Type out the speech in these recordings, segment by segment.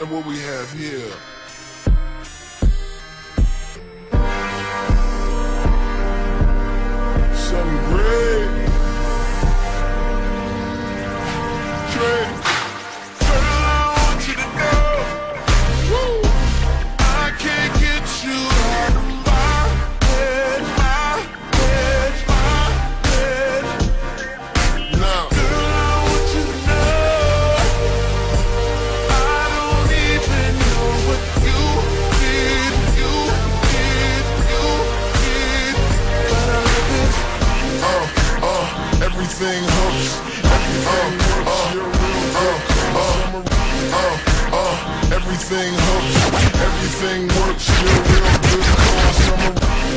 And what we have here. Everything hooks. Everything uh, everything works. You're a real good. Summer.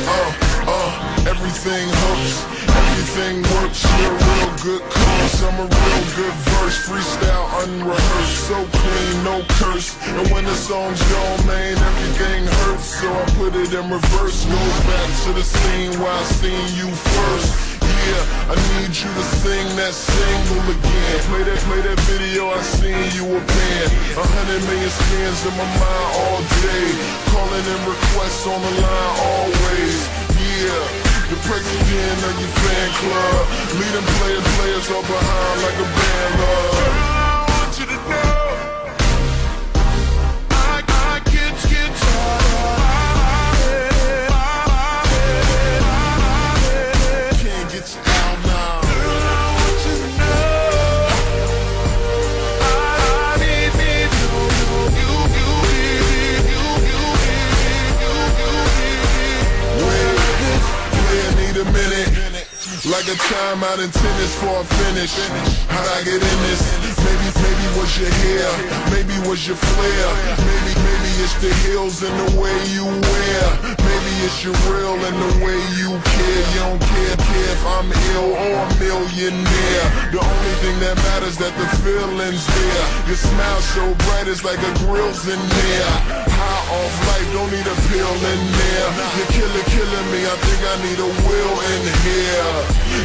Uh, uh, everything hooks. Everything works. You're real good call. Summer. Real good verse. Freestyle unrehearsed. So clean, no curse. And when the song's gone, man, everything hurts. So I put it in reverse. Goes back to the scene where I seen you first. Yeah, I need you to sing that single again. Play that, play that video, I seen you a band. A hundred million spins in my mind all day. Calling in requests on the line always. Yeah, the president of your fan club. Leading players, players all behind like a band love. Like a timeout in tennis for a finish. How'd I get in this? Maybe, maybe was your hair, maybe was your flair, maybe, maybe it's the heels and the way you wear, maybe it's your real and the way you care. You don't care, care if I'm ill or a millionaire. The only thing that matters that the feeling's there. Your smile so bright, it's like a grill's in there. Off life, don't need a pill in there. You're killing, killing me. I think I need a will in here.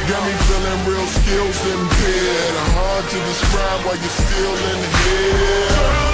Got me feeling real skills impaired. Hard to describe why you're still in here.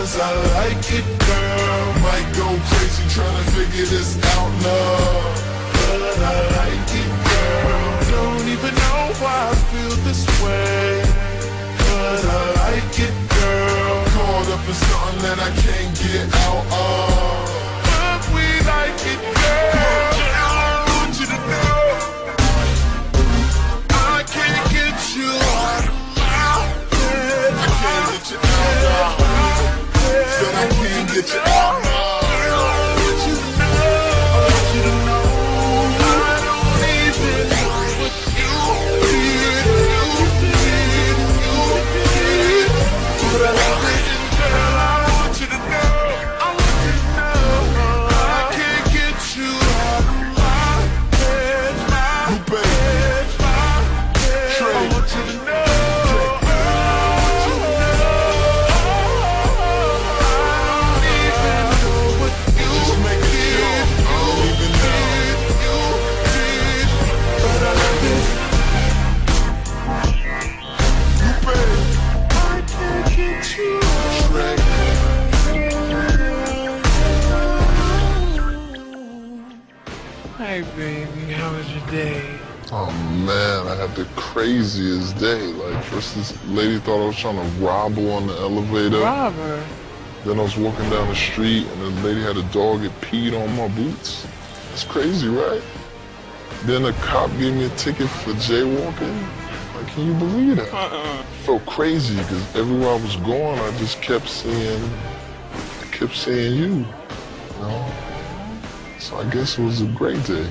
Cause I like it, girl. Might go crazy trying to figure this out, love. Hi, baby. How was your day? Oh man, I had the craziest day. Like first this lady thought I was trying to rob her on the elevator. Robert. Then I was walking down the street and the lady had a dog that peed on my boots. It's crazy, right? Then a cop gave me a ticket for jaywalking. Like, can you believe that? Uh-uh. Felt crazy because everywhere I was going, I just kept seeing, I kept seeing you. You know. So I guess it was a great day.